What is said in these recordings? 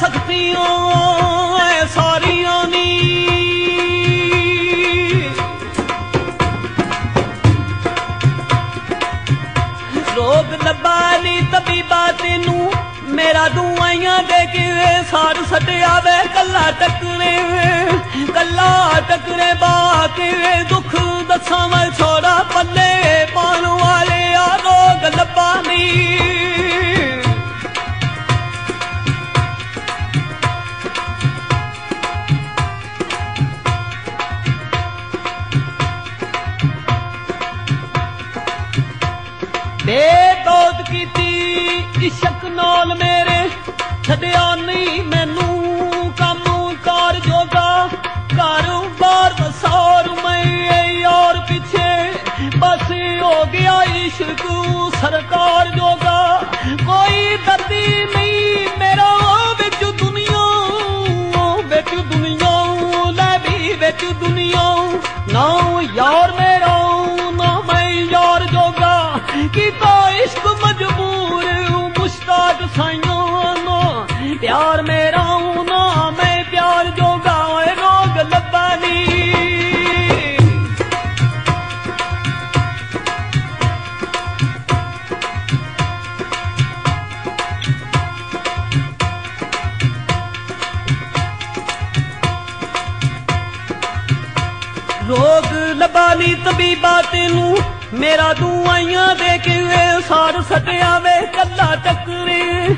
ਸਕਤੀਆਂ ਐ ਸਾਰੀਆਂ ਨੀ। ਰੋਗ ਲੱਭਾ ਨੀ ਤਬੀਬਾ ਤੈਨੂੰ, ਮੇਰਾ ਦੁਆਈਆਂ ਦੇ ਕਿਵੇਂ ਸਾਰ ਸਟਿਆ ਵੇ? ਕੱਲਾ ਟੱਕਰੇ ਵੇ, ਕੱਲਾ ਟੱਕਰੇ ਬਾ, ਕਿਵੇਂ ਦੁੱਖ ਦੱਸਾਂ ਮੈਂ ਛੋੜਾ ਪੱਲੇ? ਕੀਤੀ ਇਸ਼ਕ ਮੇਰੇ ਛੱਡਿਆ ਨਹੀਂ ਮੈਨੂੰ। ਕੰਮ ਕਾਰ ਜੋਗਾ ਕਾਰੋਬਾਰ ਵਸਾਰ ਮੈਂ ਯਾਰ ਪਿੱਛੇ ਬਸ ਹੋ ਗਿਆ ਇਸ਼ਕੂ ਸਰਕਾਰ ਜੋਗਾ। ਕੋਈ ਦਰਦੀ ਨਹੀਂ ਮੇਰਾ ਵਿੱਚ ਦੁਨੀਆ ਵਿੱਚ ਦੁਨੀਆ, ਲੈ ਵੀ ਵਿੱਚ ਦੁਨੀਆ। ਨਾ ਯਾਰ ਤਬੀਬਾ ਤੈਨੂੰ ਮੇਰਾ ਦੁਆਈਆਂ ਦੇ ਕੇ ਵੇ ਸਾਰ ਸਟਿਆ ਵੇ? ਕੱਲਾ ਟੱਕਰੇ,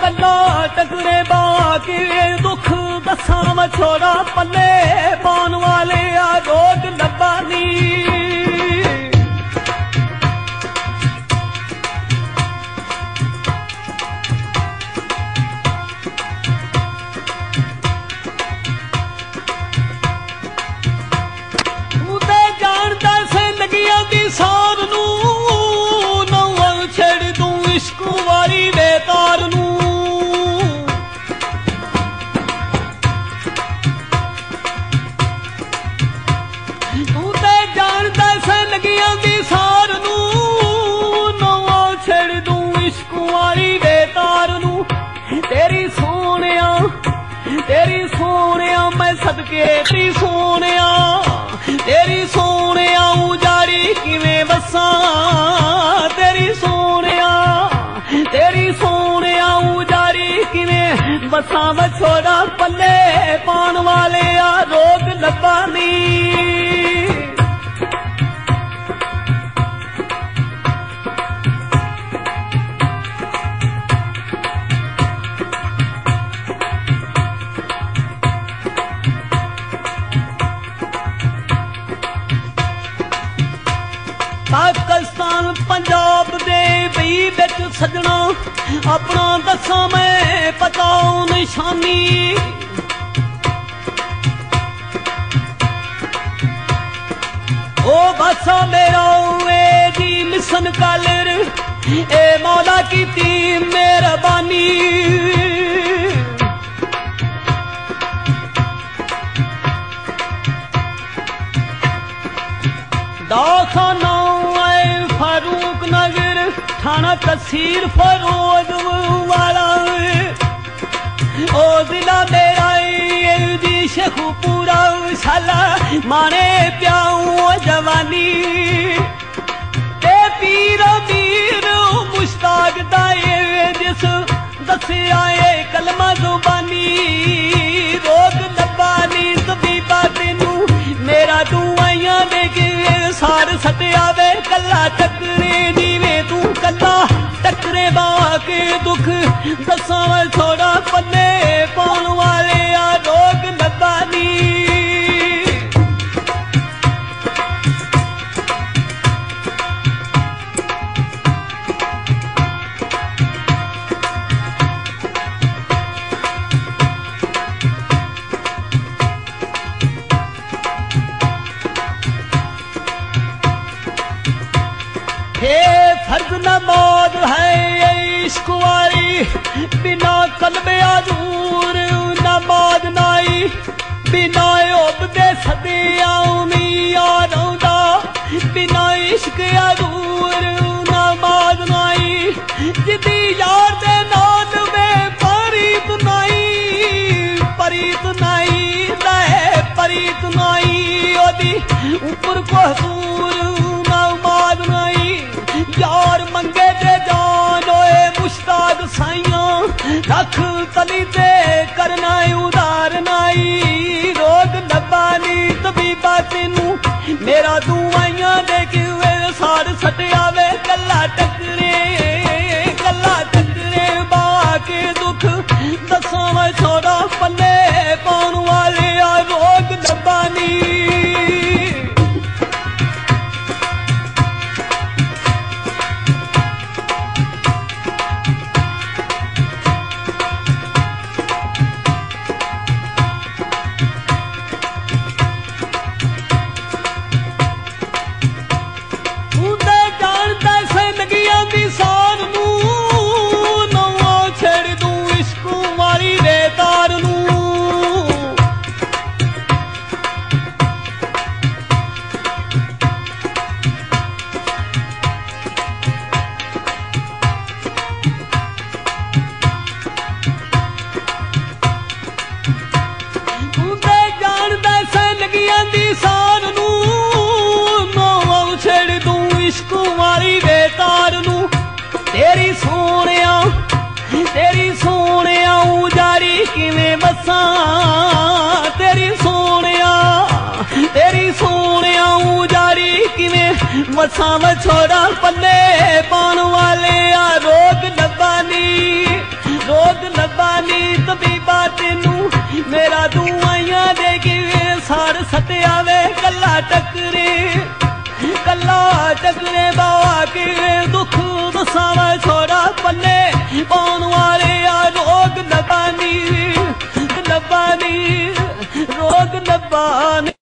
ਕੱਲਾ ਟਕਰੇ ਬਾ ਕੇ ਦੁੱਖ ਦੱਸਾਂ ਮਛੋੜਾ ਪੱਲੇ ਪਾਉਣ ਵਾਲੇ ਆ ਰੋਗ ਲਬਾਨੀ ਤੂੰ ਮੈਂ ਸਦਕੇ ਤੇਰੀ ਸੋਹਣਿਆ ਤੇਰੀ ਸੋਹਣਿਆ ਉਜਾੜੀ ਕਿਵੇਂ ਵਸਾਂ ਤੇਰੀ ਸੋਹਣਿਆ ਤੇਰੀ ਸੋਹਣਿਆ ਉਜਾੜੀ ਕਿਵੇਂ ਵਸਾਂ ਵਛੋੜਾ ਪੱਲੇ ਪਾਉਣ ਵਾਲੇ ਰੋਗ ਲੱਭਾ ਲੱਭਾਨੀ ਪਾਕਿਸਤਾਨ ਪੰਜਾਬ ਦੇ ਬਈ ਵਿੱਚ ਸਜਣਾ। ਆਪਣਾ ਦੱਸਾਂ ਮੈਂ, ਪਤਾ ਨਿਸ਼ਾਨੀ। ਉਹ ਬਸਾ ਮੇਰਾ ਏ ਜੀ, ਮਿਸ਼ਨ ਕਾਲਰ। ਏ ਮੌਲਾ ਕੀਤੀ ਮਿਹਰਬਾਨੀ। ਖਾਣਾ ਤਸੀਰ ਫਰੋਜ਼ ਵਾਲਾ। ਉਹ ਜ਼ਿਲ੍ਹਾ ਮੇਰਾ ਦੀ ਸ਼ਖੂਪੂਰਾ ਸਾਲਾ ਮਾਰੇ ਪਿਆਉ ਜਵਾਨੀ। ਤੇ ਪੀਰ ਮੀਰ ਮੁਸ਼ਤਾਕ ਦਾ ਏ ਜਿਸ ਦੱਸਿਆ ਏ ਕਲਮਾ ਜ਼ੁਬਾਨੀ। ਰੋਗ ਲੱਬਾਨੀ ਤਬੀਬਾ ਤੈਨੂੰ ਮੇਰਾ ਦੁਆਈਆਂ ਦੇ ਕੇ ਸਾਰ ਸਟਿਆ ਵੇ ਕੱਲਾ ਤੱਕ ਦੱਸਾਂ ਵਾ ਛੋੜਾ ਪੱਲੇ ਬਿਨਾ ਕਲਮੇ ਆਜੂਰ ਨਮਾਜ਼ ਨਾਈ, ਬਿਨਾ ਓਬ ਦੇ ਸਦੇ ਆਉਨੀ ਯਾਦ ਆਉਂਦਾ ਬਿਨਾ ਇਸ਼ਕ ਆਜੂਰ ਨਮਾਜ਼ ਨਾਈ, ਜਿੱਦੀ ਯਾਰ ਦੇ ਨਾਲ ਵੇ ਪਰੀਤ ਨਾਈ ਪਰੀਤ ਨਾਈ ਲੈ ਪਰੀਤ ਨਾਈ, ਉਹਦੀ ਉੱਪਰ ਕੋ ਹਜ਼ੂਰ ਲੱਖ ਤਲੀ ਤੇ ਕਰਨਾ ਉਧਾਰ ਨਾਈ। ਰੋਗ ਦਬਾਨੀ ਤਬੀਬਾ ਤੈਨੂੰ। ਮੇਰਾ ਦੁਆਈਆਂ ਦੇ ਕਿਵੇਂ ਸਾੜ ਸਟਿਆ ਵੇ ਕੱਲਾ ਟੱਕਰੇ ਕੱਲਾ ਟੱਕਰੇ ਬਾ ਕੇ ਦੁੱਖ। ਮਸਾਂ ਵਛੋੜਾ ਪੰਨੇ ਪਾਉਣ ਵਾਲੇ ਆ ਰੋਗ ਨਬਾਨੀ ਰੋਗ ਨਬਾਨੀ ਤਬੀਬਾ ਤੈਨੂੰ। ਮੇਰਾ ਦੁਆਈਆਂ ਦੇ ਕਿਵੇਂ ਸਾੜ ਸਟਿਆ ਵੇ ਕੱਲਾ ਟਕਰੇ ਕੱਲਾ ਟਕਰੇ ਬਾਵਾ ਕਿਵੇਂ ਦੁੱਖ ਮਸਾਂ ਵਛੋੜਾ ਪੰਨੇ ਪਾਉਣ ਵਾਲੇ ਆ ਰੋਗ ਨਬਾਨੀ ਨਬਾਨੀ ਰੋਗ ਨਬਾਨੀ